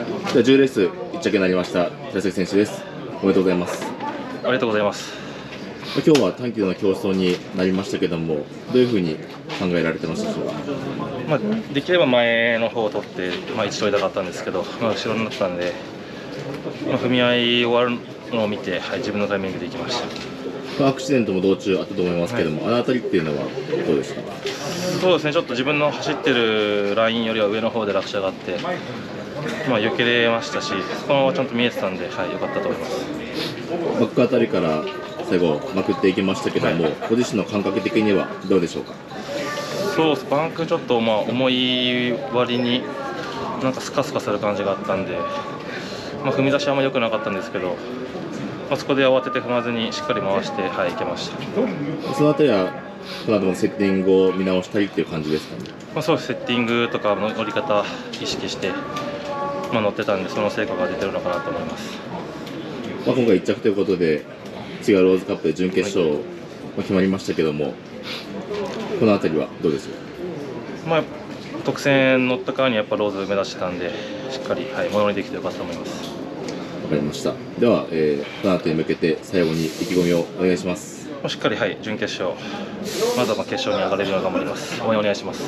では10レース1着になりました平崎選手です。おめでとうございます。ありがとうございます。今日は短期での競争になりましたけどもどういうふうに考えられてましたでしょうか、まあ、できれば前の方を取って、まあ、1取りたかったんですけど、まあ、後ろになったんで、まあ、踏み合い終わるのを見て、はい、自分のタイミングで行きました。アクシデントも道中あったと思いますけども、はい、あの辺りっていうのはどうでしたそうですねちょっと自分の走ってるラインよりは上の方で落車があって、まあ、避けれましたしそこもちゃんと見えてたんで、はい、よかったと思います。バックあたりから最後まくっていきましたけども、はい、ご自身の感覚的にはどうでしょうか？そうバンクちょっとまあ重い割になんかスカスカする感じがあったんで、まあ、踏み出しはあんま良くなかったんですけど、まあ、そこで慌てて踏まずにしっかり回してはいいけました。そのあたりはこの後もセッティングを見直したりっていう感じですかね、まあ、そうセッティングとか乗り方意識して、まあ、乗ってたんでその成果が出てるのかなと思います、まあ、今回1着ということで違うローズカップで準決勝、はい。決まりましたけどもこの辺りはどうですか、まあ、特選乗った側にやっぱローズ目指してたんでしっかり、はい、ものにできてよかったと思います。わかりました。では、えー、この後に向けて最後に意気込みをお願いします。しっかり、はい、準決勝まずは決勝に上がれるよう頑張ります。応援お願いします